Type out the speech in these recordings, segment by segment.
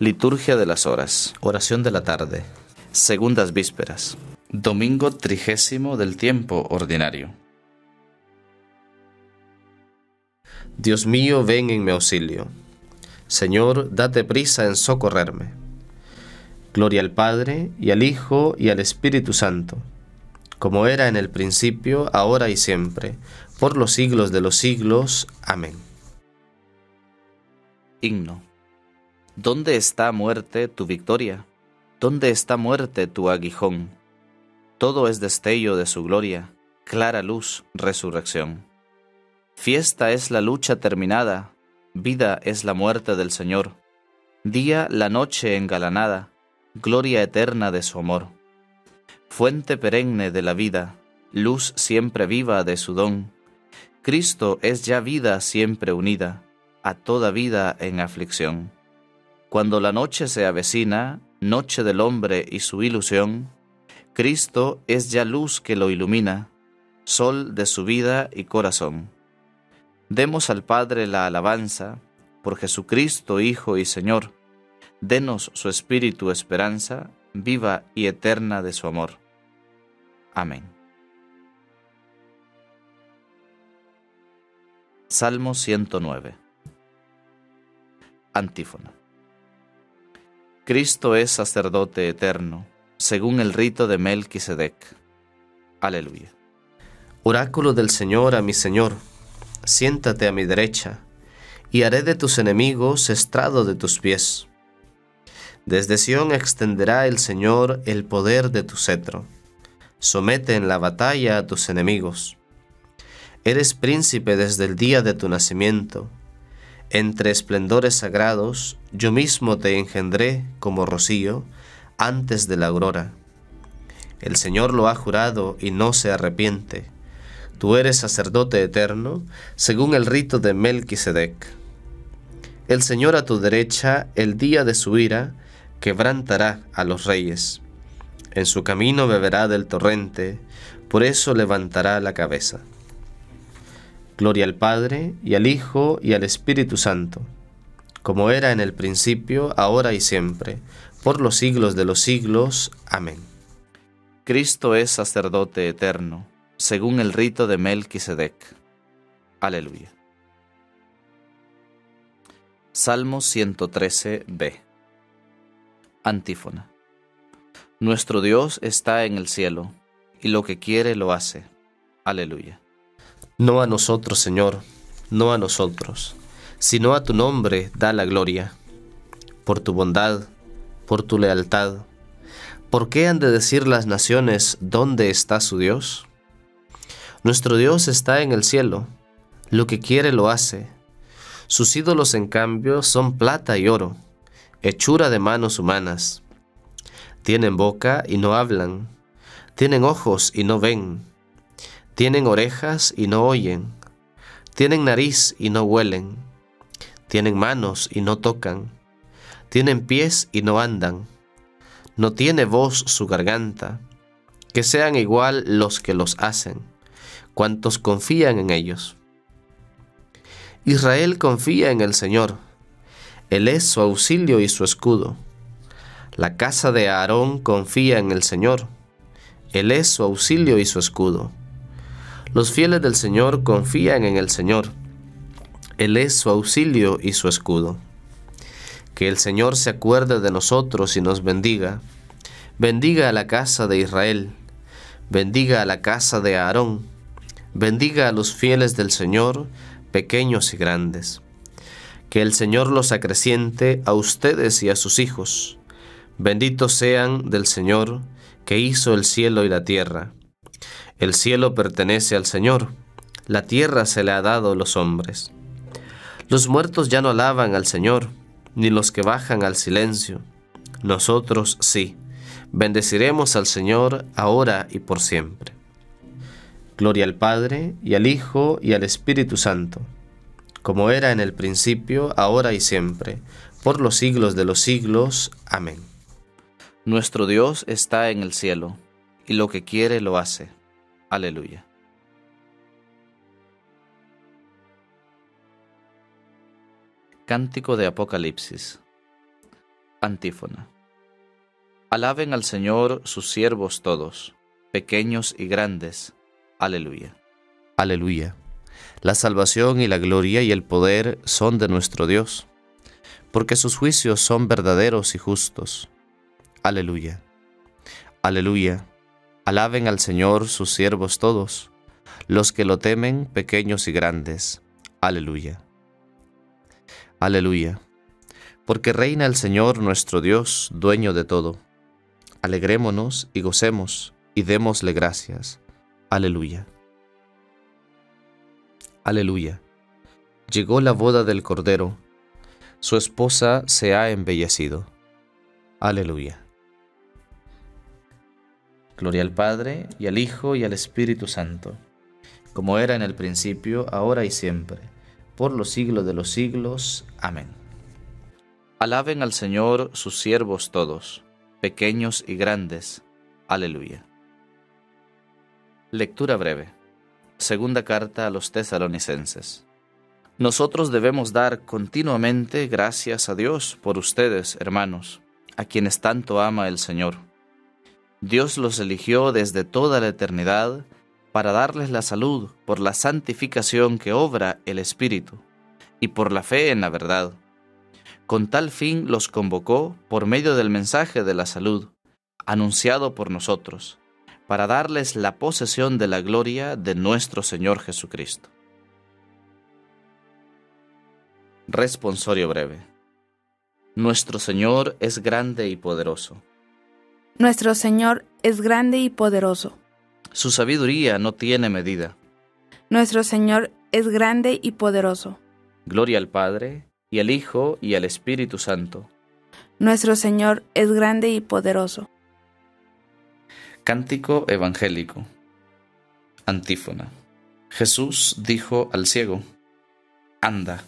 Liturgia de las horas. Oración de la tarde. Segundas vísperas. Domingo trigésimo del tiempo ordinario. Dios mío, ven en mi auxilio. Señor, date prisa en socorrerme. Gloria al Padre, y al Hijo, y al Espíritu Santo, como era en el principio, ahora y siempre, por los siglos de los siglos. Amén. Himno. ¿Dónde está muerte tu victoria? ¿Dónde está muerte tu aguijón? Todo es destello de su gloria, clara luz, resurrección. Fiesta es la lucha terminada, vida es la muerte del Señor. Día la noche engalanada, gloria eterna de su amor. Fuente perenne de la vida, luz siempre viva de su don. Cristo es ya vida siempre unida, a toda vida en aflicción. Cuando la noche se avecina, noche del hombre y su ilusión, Cristo es ya luz que lo ilumina, sol de su vida y corazón. Demos al Padre la alabanza, por Jesucristo Hijo y Señor, denos su Espíritu esperanza, viva y eterna de su amor. Amén. Salmo 109 Antífona Cristo es sacerdote eterno, según el rito de Melquisedec. Aleluya. Oráculo del Señor a mi Señor, siéntate a mi derecha, y haré de tus enemigos estrado de tus pies. Desde Sión extenderá el Señor el poder de tu cetro. Somete en la batalla a tus enemigos. Eres príncipe desde el día de tu nacimiento entre esplendores sagrados, yo mismo te engendré como rocío antes de la aurora. El Señor lo ha jurado y no se arrepiente. Tú eres sacerdote eterno, según el rito de Melquisedec. El Señor a tu derecha, el día de su ira, quebrantará a los reyes. En su camino beberá del torrente, por eso levantará la cabeza. Gloria al Padre, y al Hijo, y al Espíritu Santo, como era en el principio, ahora y siempre, por los siglos de los siglos. Amén. Cristo es sacerdote eterno, según el rito de Melquisedec. Aleluya. Salmo 113b. Antífona. Nuestro Dios está en el cielo, y lo que quiere lo hace. Aleluya. No a nosotros, Señor, no a nosotros, sino a tu nombre da la gloria, por tu bondad, por tu lealtad. ¿Por qué han de decir las naciones dónde está su Dios? Nuestro Dios está en el cielo, lo que quiere lo hace. Sus ídolos, en cambio, son plata y oro, hechura de manos humanas. Tienen boca y no hablan, tienen ojos y no ven tienen orejas y no oyen. Tienen nariz y no huelen. Tienen manos y no tocan. Tienen pies y no andan. No tiene voz su garganta. Que sean igual los que los hacen, cuantos confían en ellos. Israel confía en el Señor. Él es su auxilio y su escudo. La casa de Aarón confía en el Señor. Él es su auxilio y su escudo. Los fieles del Señor confían en el Señor. Él es su auxilio y su escudo. Que el Señor se acuerde de nosotros y nos bendiga. Bendiga a la casa de Israel. Bendiga a la casa de Aarón. Bendiga a los fieles del Señor, pequeños y grandes. Que el Señor los acreciente a ustedes y a sus hijos. Benditos sean del Señor, que hizo el cielo y la tierra el cielo pertenece al Señor, la tierra se le ha dado a los hombres. Los muertos ya no alaban al Señor, ni los que bajan al silencio. Nosotros sí, bendeciremos al Señor ahora y por siempre. Gloria al Padre, y al Hijo, y al Espíritu Santo, como era en el principio, ahora y siempre, por los siglos de los siglos. Amén. Nuestro Dios está en el cielo, y lo que quiere lo hace Aleluya. Cántico de Apocalipsis. Antífona. Alaben al Señor sus siervos todos, pequeños y grandes. Aleluya. Aleluya. La salvación y la gloria y el poder son de nuestro Dios, porque sus juicios son verdaderos y justos. Aleluya. Aleluya. Alaben al Señor sus siervos todos, los que lo temen, pequeños y grandes. Aleluya. Aleluya porque reina el Señor nuestro Dios, dueño de todo. Alegrémonos y gocemos y démosle gracias. Aleluya. Aleluya. Llegó la boda del Cordero, su esposa se ha embellecido. Aleluya. Gloria al Padre, y al Hijo, y al Espíritu Santo, como era en el principio, ahora y siempre, por los siglos de los siglos. Amén. Alaben al Señor sus siervos todos, pequeños y grandes. Aleluya. Lectura breve. Segunda carta a los tesalonicenses. Nosotros debemos dar continuamente gracias a Dios por ustedes, hermanos, a quienes tanto ama el Señor. Dios los eligió desde toda la eternidad para darles la salud por la santificación que obra el Espíritu y por la fe en la verdad con tal fin los convocó por medio del mensaje de la salud, anunciado por nosotros, para darles la posesión de la gloria de nuestro Señor Jesucristo. Responsorio breve. Nuestro Señor es grande y poderoso. Nuestro Señor es grande y poderoso. Su sabiduría no tiene medida. Nuestro Señor es grande y poderoso. Gloria al Padre, y al Hijo y al Espíritu Santo. Nuestro Señor es grande y poderoso. Cántico Evangélico. Antífona. Jesús dijo al ciego, Anda,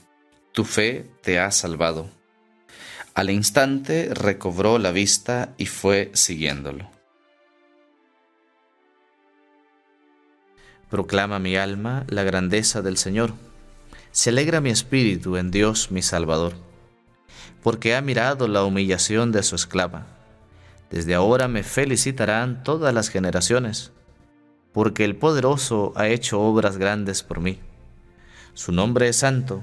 tu fe te ha salvado. Al instante recobró la vista y fue siguiéndolo. Proclama mi alma la grandeza del Señor se alegra mi espíritu en Dios mi Salvador, porque ha mirado la humillación de su esclava. Desde ahora me felicitarán todas las generaciones, porque el poderoso ha hecho obras grandes por mí. Su nombre es santo,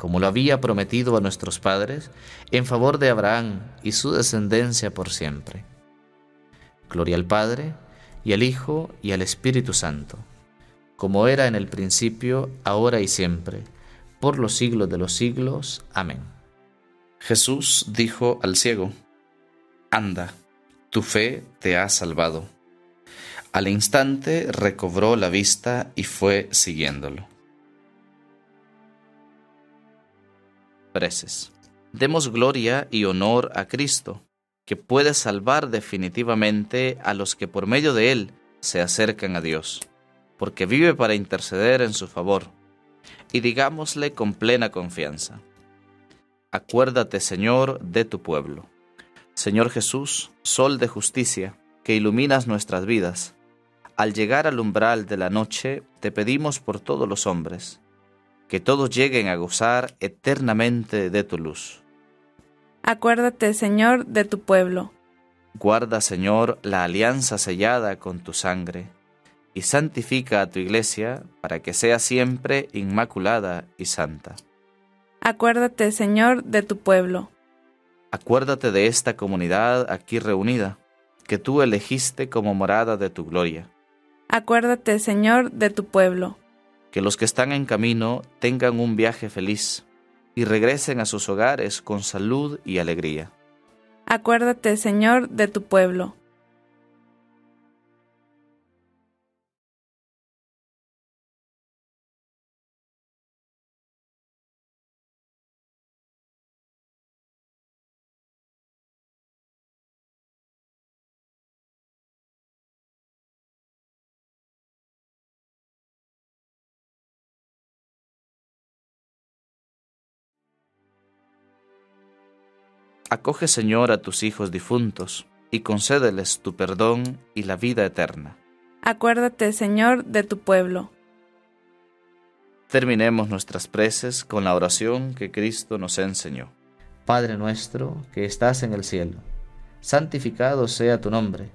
como lo había prometido a nuestros padres, en favor de Abraham y su descendencia por siempre. Gloria al Padre, y al Hijo, y al Espíritu Santo, como era en el principio, ahora y siempre, por los siglos de los siglos. Amén. Jesús dijo al ciego, Anda, tu fe te ha salvado. Al instante recobró la vista y fue siguiéndolo. Demos gloria y honor a Cristo, que puede salvar definitivamente a los que por medio de Él se acercan a Dios, porque vive para interceder en su favor. Y digámosle con plena confianza Acuérdate, Señor, de tu pueblo. Señor Jesús, sol de justicia, que iluminas nuestras vidas, al llegar al umbral de la noche, te pedimos por todos los hombres, que todos lleguen a gozar eternamente de tu luz. Acuérdate, Señor, de tu pueblo. Guarda, Señor, la alianza sellada con tu sangre, y santifica a tu iglesia para que sea siempre inmaculada y santa. Acuérdate, Señor, de tu pueblo. Acuérdate de esta comunidad aquí reunida, que tú elegiste como morada de tu gloria. Acuérdate, Señor, de tu pueblo. Que los que están en camino tengan un viaje feliz y regresen a sus hogares con salud y alegría. Acuérdate, Señor, de tu pueblo. Acoge, Señor, a tus hijos difuntos, y concédeles tu perdón y la vida eterna. Acuérdate, Señor, de tu pueblo. Terminemos nuestras preces con la oración que Cristo nos enseñó. Padre nuestro que estás en el cielo, santificado sea tu nombre,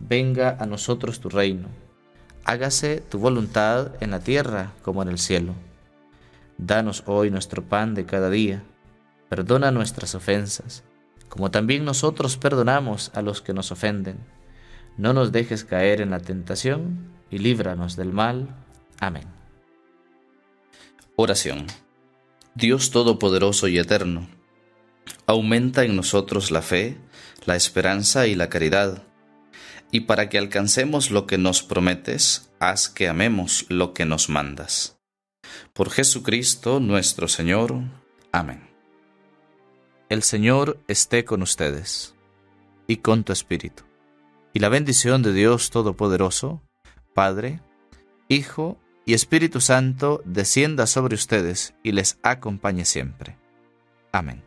venga a nosotros tu reino, hágase tu voluntad en la tierra como en el cielo. Danos hoy nuestro pan de cada día, perdona nuestras ofensas, como también nosotros perdonamos a los que nos ofenden. No nos dejes caer en la tentación y líbranos del mal. Amén. Oración. Dios Todopoderoso y Eterno, aumenta en nosotros la fe, la esperanza y la caridad, y para que alcancemos lo que nos prometes, haz que amemos lo que nos mandas. Por Jesucristo nuestro Señor. Amén. El Señor esté con ustedes y con tu espíritu. Y la bendición de Dios Todopoderoso, Padre, Hijo y Espíritu Santo descienda sobre ustedes y les acompañe siempre. Amén.